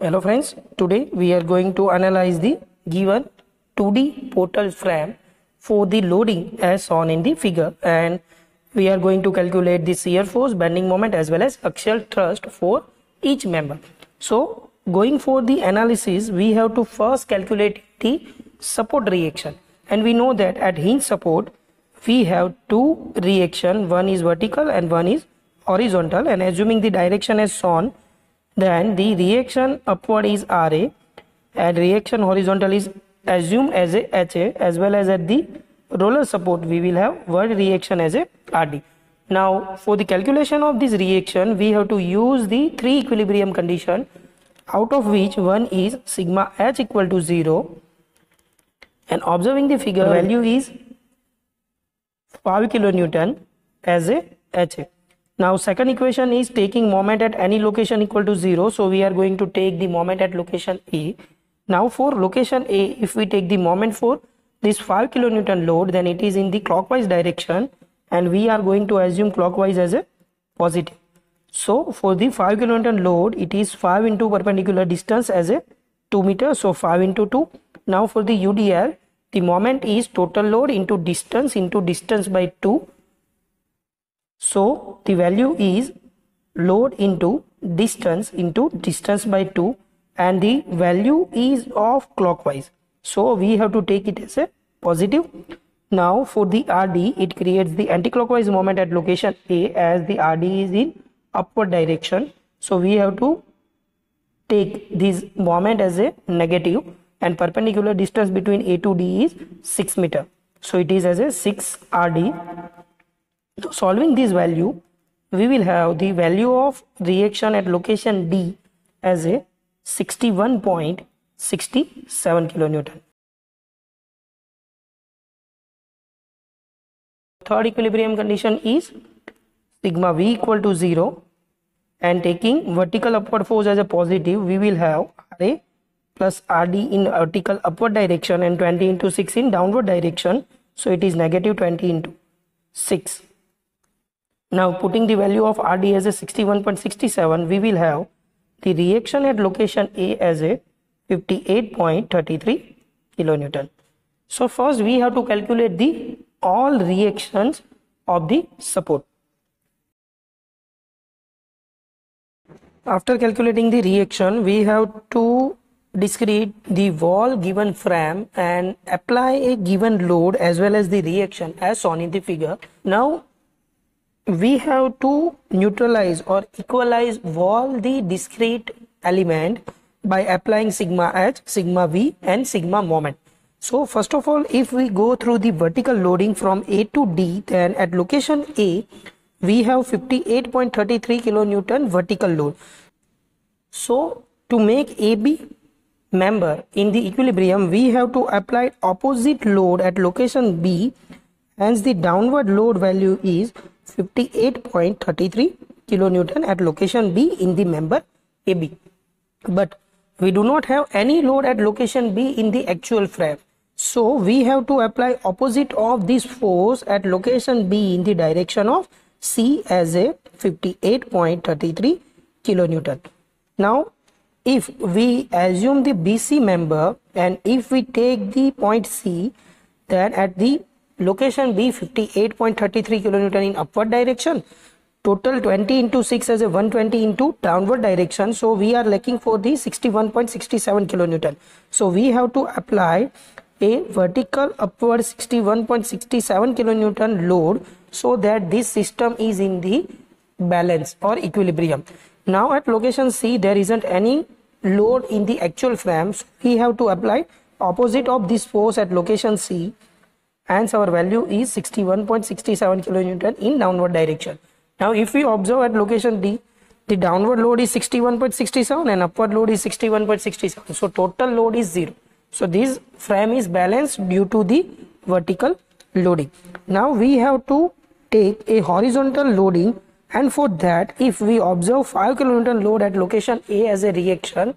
Hello friends, today we are going to analyze the given 2D portal frame for the loading as shown in the figure and we are going to calculate the shear force, bending moment as well as axial thrust for each member. So going for the analysis we have to first calculate the support reaction and we know that at hinge support we have two reaction one is vertical and one is horizontal and assuming the direction as shown then the reaction upward is RA and reaction horizontal is assumed as a HA as well as at the roller support we will have one reaction as a RD. Now for the calculation of this reaction we have to use the three equilibrium condition out of which one is sigma h equal to 0 and observing the figure value is 5 kilonewton as a HA. Now second equation is taking moment at any location equal to 0. So we are going to take the moment at location A. Now for location A, if we take the moment for this 5 kilonewton load, then it is in the clockwise direction and we are going to assume clockwise as a positive. So for the 5 kilonewton load, it is 5 into perpendicular distance as a 2 meter. So 5 into 2. Now for the UDL, the moment is total load into distance into distance by 2 so the value is load into distance into distance by 2 and the value is of clockwise. So we have to take it as a positive. Now for the RD it creates the anticlockwise moment at location A as the RD is in upward direction. So we have to take this moment as a negative and perpendicular distance between A to D is 6 meter. So it is as a 6 RD so solving this value, we will have the value of reaction at location D as a 61.67 kilonewton. Third equilibrium condition is sigma V equal to 0 and taking vertical upward force as a positive, we will have RA plus RD in vertical upward direction and 20 into 6 in downward direction. So it is negative 20 into 6 now putting the value of RD as a 61.67, we will have the reaction at location A as a 58.33 kilonewton. So first we have to calculate the all reactions of the support. After calculating the reaction, we have to discrete the wall given frame and apply a given load as well as the reaction as shown in the figure. Now we have to neutralize or equalize all the discrete element by applying sigma h, sigma v and sigma moment. So first of all if we go through the vertical loading from A to D then at location A we have 58.33 kilonewton vertical load. So to make AB member in the equilibrium we have to apply opposite load at location B hence the downward load value is 58.33 kilonewton at location B in the member AB. But we do not have any load at location B in the actual frame. So we have to apply opposite of this force at location B in the direction of C as a 58.33 kilonewton. Now if we assume the BC member and if we take the point C then at the location B 58.33 kilonewton in upward direction. Total 20 into 6 as a 120 into downward direction. So we are looking for the 61.67 kilonewton. So we have to apply a vertical upward 61.67 kilonewton load so that this system is in the balance or equilibrium. Now at location C there isn't any load in the actual frame so we have to apply opposite of this force at location C hence our value is 61.67 kilonewton in downward direction. Now if we observe at location D, the downward load is 61.67 and upward load is 61.67. So total load is 0. So this frame is balanced due to the vertical loading. Now we have to take a horizontal loading and for that if we observe 5 kilonewton load at location A as a reaction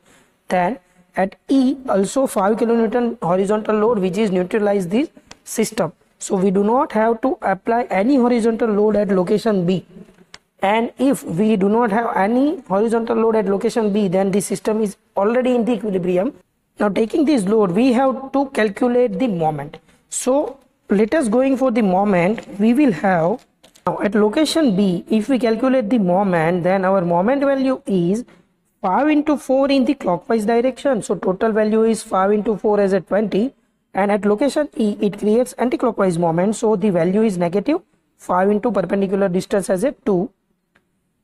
then at E also 5 kilonewton horizontal load which is neutralize this system. So we do not have to apply any horizontal load at location b. And if we do not have any horizontal load at location B then the system is already in the equilibrium. Now taking this load we have to calculate the moment. So let us going for the moment. We will have now at location B if we calculate the moment then our moment value is 5 into 4 in the clockwise direction. So total value is 5 into 4 as a 20 and at location E it creates anti-clockwise moment. So the value is negative. 5 into perpendicular distance as a 2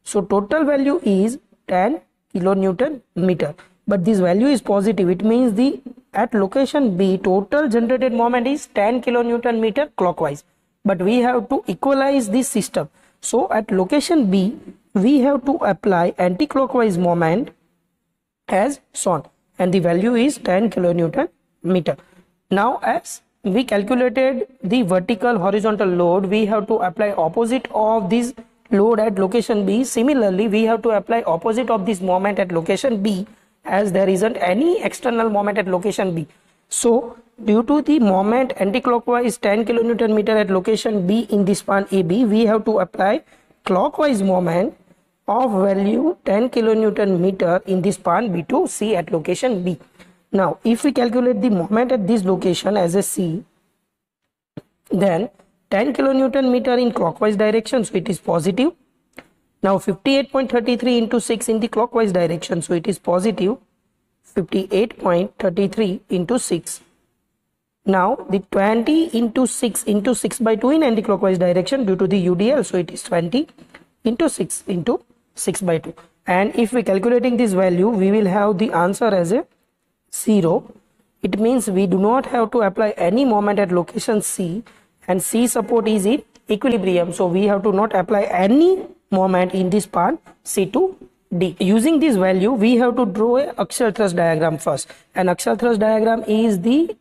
so total value is 10 kilonewton meter. But this value is positive. It means the at location B total generated moment is 10 kilonewton meter clockwise. But we have to equalize this system. So at location B we have to apply anti-clockwise moment as shown and the value is 10 kilonewton meter now as we calculated the vertical horizontal load we have to apply opposite of this load at location B. Similarly we have to apply opposite of this moment at location B as there isn't any external moment at location B. So due to the moment anti-clockwise 10 kilonewton meter at location B in the span AB we have to apply clockwise moment of value 10 kilonewton meter in the span B to C at location B now, if we calculate the moment at this location as a C, then 10 kilonewton meter in clockwise direction, so it is positive. Now 58.33 into 6 in the clockwise direction, so it is positive. 58.33 into 6. Now the 20 into 6 into 6 by 2 in anti-clockwise direction due to the UDL, so it is 20 into 6 into 6 by 2. And if we calculating this value, we will have the answer as a 0 it means we do not have to apply any moment at location C and C support is in equilibrium so we have to not apply any moment in this part C to D. Using this value we have to draw a axial thrust diagram first. An axial thrust diagram is the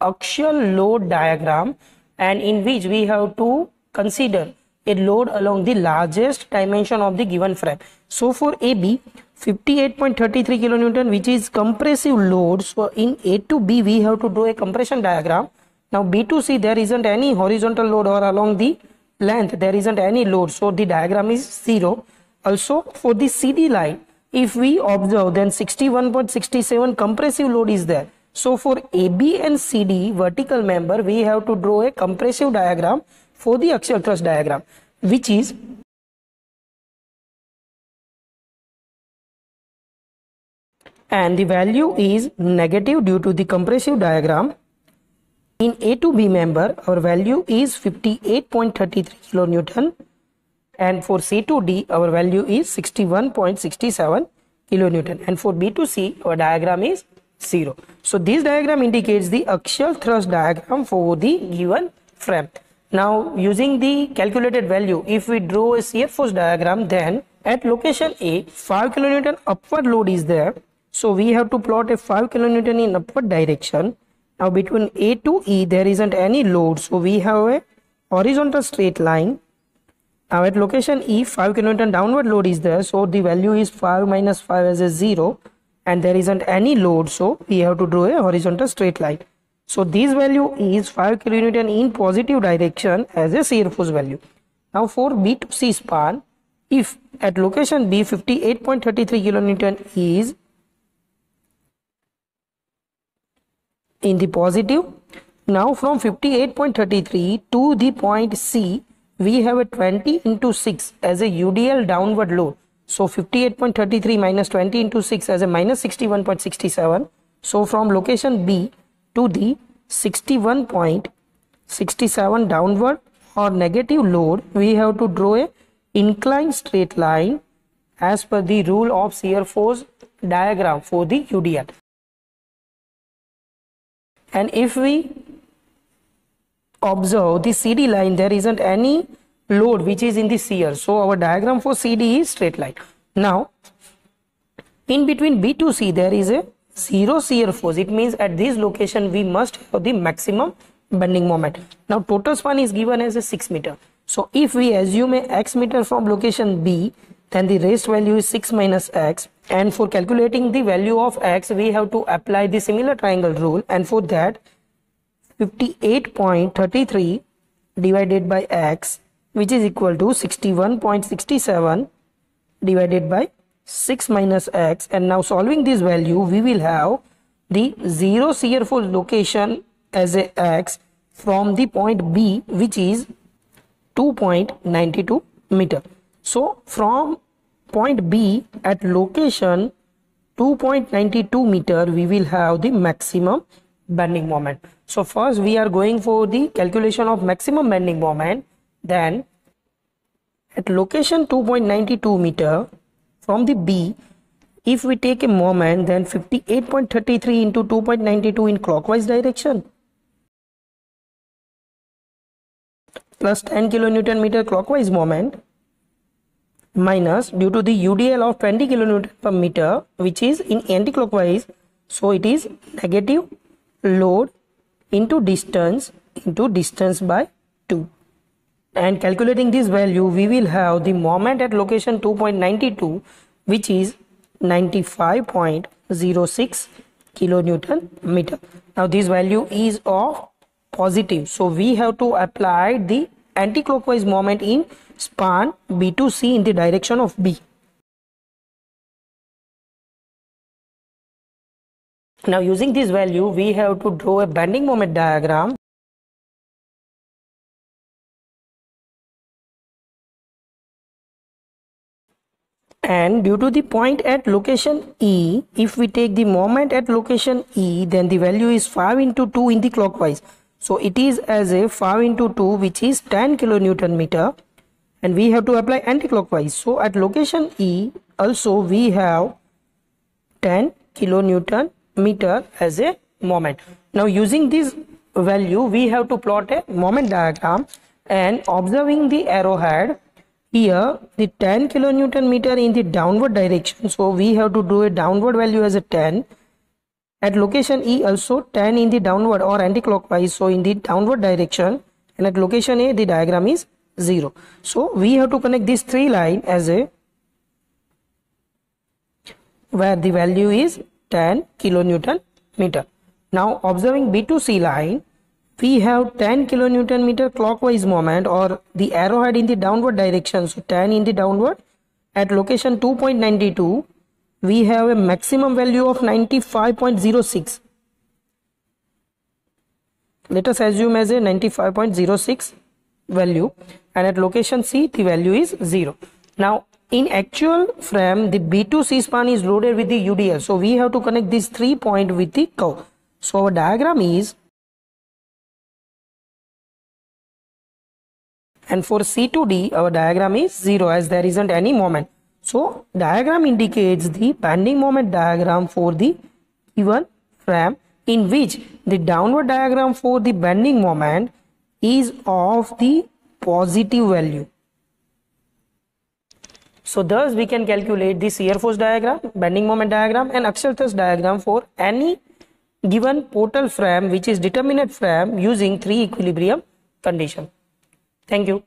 axial load diagram and in which we have to consider a load along the largest dimension of the given frame. So for AB 58.33 kilonewton which is compressive load. So in a to b we have to draw a compression diagram. Now b to c there isn't any horizontal load or along the length. There isn't any load. So the diagram is zero. Also for the cd line if we observe then 61.67 compressive load is there. So for ab and cd vertical member we have to draw a compressive diagram for the axial thrust diagram which is and the value is negative due to the compressive diagram. In A to B member, our value is 58.33 kilonewton and for C to D, our value is 61.67 kilonewton and for B to C, our diagram is 0. So this diagram indicates the axial thrust diagram for the given frame. Now using the calculated value, if we draw a shear force diagram, then at location A, 5 kilonewton upward load is there so we have to plot a 5 kilonewton in upward direction. Now between A to E there isn't any load. So we have a horizontal straight line. Now at location E 5 kilonewton downward load is there. So the value is 5 minus 5 as a 0 and there isn't any load. So we have to draw a horizontal straight line. So this value is 5 kilonewton in positive direction as a shear force value. Now for B to C span, if at location B 58.33 kilonewton is in the positive. Now from 58.33 to the point C, we have a 20 into 6 as a UDL downward load. So 58.33 minus 20 into 6 as a minus 61.67. So from location B to the 61.67 downward or negative load, we have to draw a inclined straight line as per the rule of shear force diagram for the UDL and if we observe the CD line there isn't any load which is in the shear so our diagram for CD is straight line. Now in between B to C there is a zero shear force. It means at this location we must have the maximum bending moment. Now total span is given as a 6 meter. So if we assume a x meter from location B then the rest value is 6 minus x and for calculating the value of x we have to apply the similar triangle rule and for that 58.33 divided by x which is equal to 61.67 divided by 6 minus x and now solving this value we will have the zero shear force location as a x from the point B which is 2.92 meter. So from point B at location 2.92 meter we will have the maximum bending moment. So first we are going for the calculation of maximum bending moment. Then at location 2.92 meter from the B if we take a moment then 58.33 into 2.92 in clockwise direction. Plus 10 kilonewton meter clockwise moment minus due to the UDL of 20 kilonewton per meter which is in anti-clockwise. So it is negative load into distance into distance by 2 and calculating this value we will have the moment at location 2.92 which is 95.06 kilonewton meter. Now this value is of positive. So we have to apply the anti-clockwise moment in span B to C in the direction of B. Now using this value we have to draw a bending moment diagram. And due to the point at location E if we take the moment at location E then the value is 5 into 2 in the clockwise so it is as a 5 into 2 which is 10 kilonewton meter and we have to apply anti-clockwise. So at location E also we have 10 kilonewton meter as a moment. Now using this value we have to plot a moment diagram and observing the arrowhead here the 10 kilonewton meter in the downward direction. So we have to do a downward value as a 10 at location E also 10 in the downward or anti-clockwise. So in the downward direction and at location A the diagram is 0 so we have to connect this three line as a where the value is 10 kilonewton meter. Now observing B to C line we have 10 kilonewton meter clockwise moment or the arrowhead in the downward direction. So 10 in the downward at location 2.92 we have a maximum value of 95.06 let us assume as a 95.06 value and at location C the value is 0 now in actual frame the B2 C span is loaded with the UDL so we have to connect this three point with the curve. So our diagram is and for C2D our diagram is 0 as there isn't any moment. So diagram indicates the bending moment diagram for the given frame in which the downward diagram for the bending moment is of the positive value. So thus we can calculate the shear force diagram, bending moment diagram and axial thrust diagram for any given portal frame which is determinate frame using three equilibrium condition. Thank you.